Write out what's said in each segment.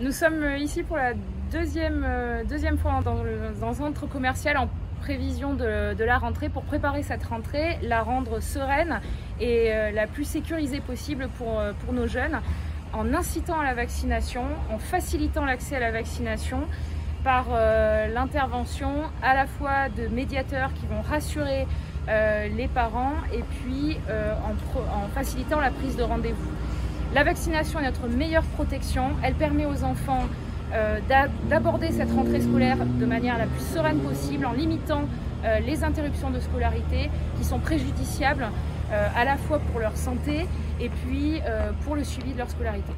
Nous sommes ici pour la deuxième, deuxième fois dans, le, dans un centre commercial en prévision de, la rentrée pour préparer cette rentrée, la rendre sereine et la plus sécurisée possible pour, nos jeunes en incitant à la vaccination, en facilitant l'accès à la vaccination par euh, l'intervention à la fois de médiateurs qui vont rassurer euh, les parents et puis euh, en, facilitant la prise de rendez-vous. La vaccination est notre meilleure protection. Elle permet aux enfants d'aborder cette rentrée scolaire de manière la plus sereine possible en limitant les interruptions de scolarité qui sont préjudiciables à la fois pour leur santé et puis pour le suivi de leur scolarité.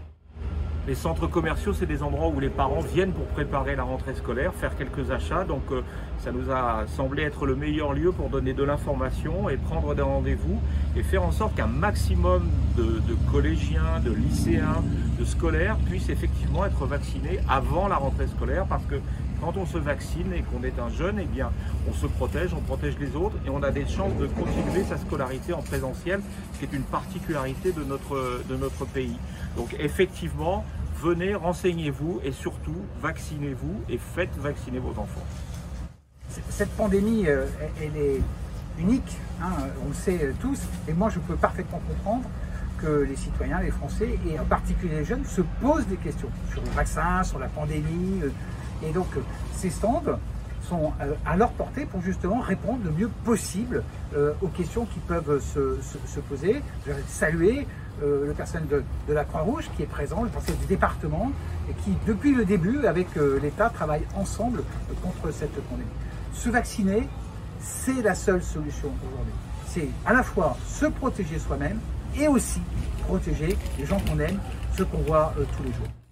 Les centres commerciaux, c'est des endroits où les parents viennent pour préparer la rentrée scolaire, faire quelques achats. Donc euh, ça nous a semblé être le meilleur lieu pour donner de l'information et prendre des rendez-vous et faire en sorte qu'un maximum de, collégiens, de lycéens, de scolaires puissent effectivement être vaccinés avant la rentrée scolaire parce que quand on se vaccine et qu'on est un jeune, eh bien, on se protège, on protège les autres et on a des chances de continuer sa scolarité en présentiel, ce qui est une particularité de notre, de notre pays. Donc effectivement, venez, renseignez-vous et surtout, vaccinez-vous et faites vacciner vos enfants. Cette pandémie, euh, elle est unique, hein, on le sait tous, et moi je peux parfaitement comprendre que les citoyens, les Français, et en particulier les jeunes, se posent des questions sur le vaccin, sur la pandémie, euh, et donc ces stands sont euh, à leur portée pour justement répondre le mieux possible aux questions qui peuvent se, se, se poser. Je vais saluer euh, le personnel de, de la Croix-Rouge qui est présent, le personnel du département, et qui, depuis le début, avec euh, l'État, travaille ensemble euh, contre cette pandémie. Se vacciner, c'est la seule solution aujourd'hui. C'est à la fois se protéger soi-même et aussi protéger les gens qu'on aime, ceux qu'on voit tous les jours.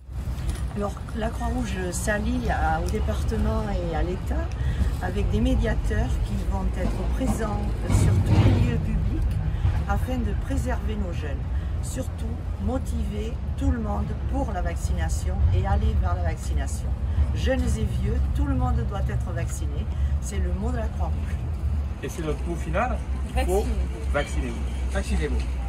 Alors, la Croix-Rouge s'allie au département et à l'État avec des médiateurs qui vont être présents sur tous les lieux publics afin de préserver nos jeunes surtout motiver tout le monde pour la vaccination et aller vers la vaccination. Jeunes et vieux, tout le monde doit être vacciné. C'est le mot de la Croix-Rouge. Et c'est notre mot final Vaccinez-vous. Vaccinez-vous. Vaccinez-vous.